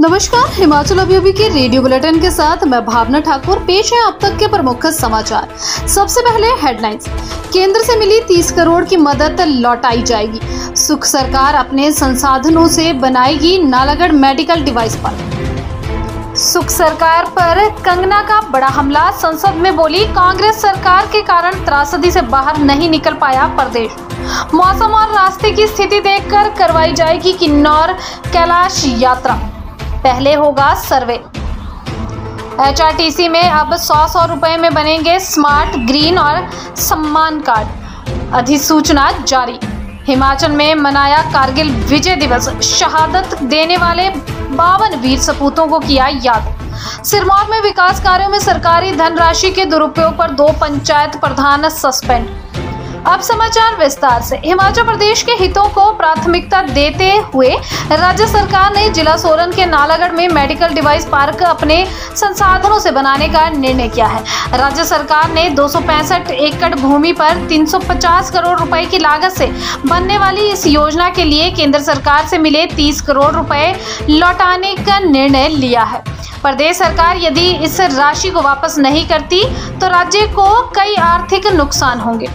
नमस्कार, हिमाचल अभियोगी के radio bulletin के साथ मैं भावना ठाकुर, पेश है अब तक के प्रमुख समाचार। सबसे पहले हेडलाइंस केंद्र से मिली 30 करोड़ की मदद लौटाई जाएगी। सुख सरकार अपने संसाधनों से बनाएगी नालागढ़ मेडिकल डिवाइस पार्क सुख सरकार पर कंगना का बड़ा हमला, संसद में बोली कांग्रेस सरकार के कारण त्रासदी से बाहर नहीं निकल पाया प्रदेश। मौसम और रास्ते की स्थिति देखकर करवाई जाएगी किन्नौर कैलाश यात्रा। पहले होगा सर्वे। एचआरटीसी में अब सौ सौ रुपए में बनेंगे स्मार्ट ग्रीन और सम्मान कार्ड। अधिसूचना जारी। हिमाचल में मनाया कारगिल विजय दिवस, शहादत देने वाले बावन वीर सपूतों को किया याद। सिरमौर में विकास कार्यों में सरकारी धनराशि के दुरुपयोग पर दो पंचायत प्रधान सस्पेंड। अब समाचार विस्तार से। हिमाचल प्रदेश के हितों को प्राथमिकता देते हुए राज्य सरकार ने जिला सोलन के नालागढ़ में मेडिकल डिवाइस पार्क अपने संसाधनों से बनाने का निर्णय किया है। राज्य सरकार ने दो सौ पैंसठ एकड़ भूमि पर 350 करोड़ रुपए की लागत से बनने वाली इस योजना के लिए केंद्र सरकार से मिले 30 करोड़ रुपए लौटाने का निर्णय लिया है। प्रदेश सरकार यदि इस राशि को वापस नहीं करती तो राज्य को कई आर्थिक नुकसान होंगे।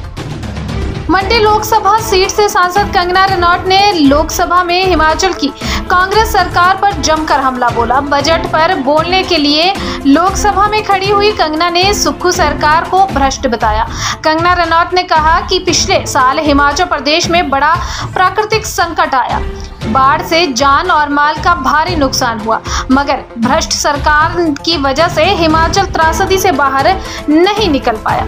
मंडी लोकसभा सीट से सांसद कंगना रनौत ने लोकसभा में हिमाचल की कांग्रेस सरकार पर जमकर हमला बोला। बजट पर बोलने के लिए लोकसभा में खड़ी हुई कंगना ने सुक्खू सरकार को भ्रष्ट बताया। कंगना रनौत ने कहा कि पिछले साल हिमाचल प्रदेश में बड़ा प्राकृतिक संकट आया। बाढ़ से जान और माल का भारी नुकसान हुआ, मगर भ्रष्ट सरकार की वजह से हिमाचल त्रासदी से बाहर नहीं निकल पाया।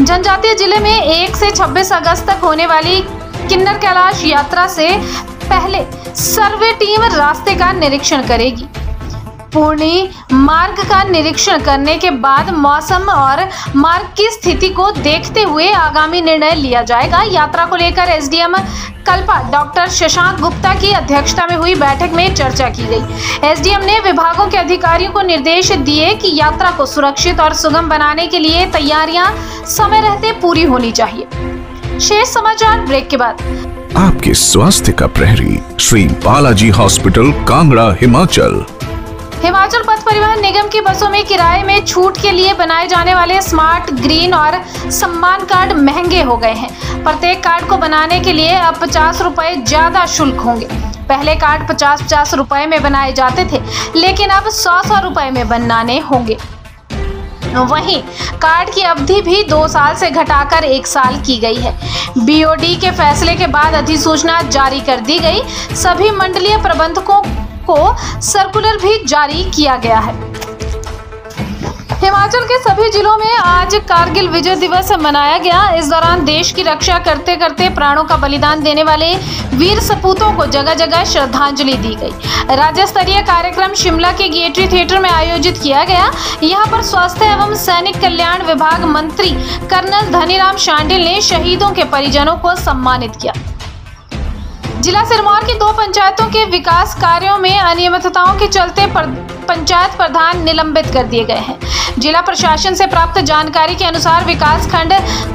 जनजातीय ज़िले में 1 से 26 अगस्त तक होने वाली किन्नर कैलाश यात्रा से पहले सर्वे टीम रास्ते का निरीक्षण करेगी। पूर्णी, मार्ग का निरीक्षण करने के बाद मौसम और मार्ग की स्थिति को देखते हुए आगामी निर्णय लिया जाएगा। यात्रा को लेकर एसडीएम कल्पा, डॉक्टर शशांक गुप्ता की अध्यक्षता में हुई बैठक में चर्चा की गई। एसडीएम ने विभागों के अधिकारियों को निर्देश दिए कि यात्रा को सुरक्षित और सुगम बनाने के लिए तैयारियाँ समय रहते पूरी होनी चाहिए। शेष समाचार, ब्रेक के बाद। आपके स्वास्थ्य का प्रहरी, श्री बालाजी हॉस्पिटल, कांगड़ा, हिमाचल। हिमाचल पथ परिवहन निगम की बसों में किराए में छूट के लिए बनाए जाने वाले स्मार्ट, ग्रीन और सम्मान कार्ड महँगे हो गए हैं। प्रत्येक कार्ड को बनाने के लिए अब पचास रुपए ज़्यादा शुल्क होंगे। पहले कार्ड पचास पचास रुपए में बनाए जाते थे, लेकिन अब सौ सौ रुपए में बनाने होंगे। वहीं कार्ड की अवधि भी दो साल से घटाकर एक साल की गई है। बीओडी के फैसले के बाद अधिसूचना जारी कर दी गई। सभी मंडलीय प्रबंधकों को सर्कुलर भी जारी किया गया है। हिमाचल के सभी जिलों में आज कारगिल विजय दिवस मनाया गया। इस दौरान देश की रक्षा करते करते प्राणों का बलिदान देने वाले वीर सपूतों को जगह जगह श्रद्धांजलि दी गई। राज्य स्तरीय कार्यक्रम शिमला के गेटरी थिएटर में आयोजित किया गया। यहाँ पर स्वास्थ्य एवं सैनिक कल्याण विभाग मंत्री कर्नल धनीराम शांडिल ने शहीदों के परिजनों को सम्मानित किया। जिला सिरमौर की दो पंचायतों के विकास कार्यों में अनियमितताओं के चलते पर, पंचायत प्रधान निलंबित कर दिए गए हैं। जिला प्रशासन से प्राप्त जानकारी के अनुसार विकास खंड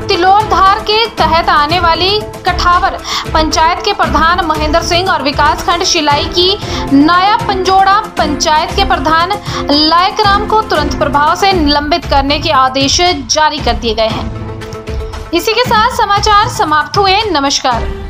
तिलोरधार के तहत आने वाली कठावर पंचायत के प्रधान महेंद्र सिंह और विकास खंड शिलाई की नया पंजोड़ा पंचायत के प्रधान लायक राम को तुरंत प्रभाव से निलंबित करने के आदेश जारी कर दिए गए हैं। इसी के साथ समाचार समाप्त हुए। नमस्कार।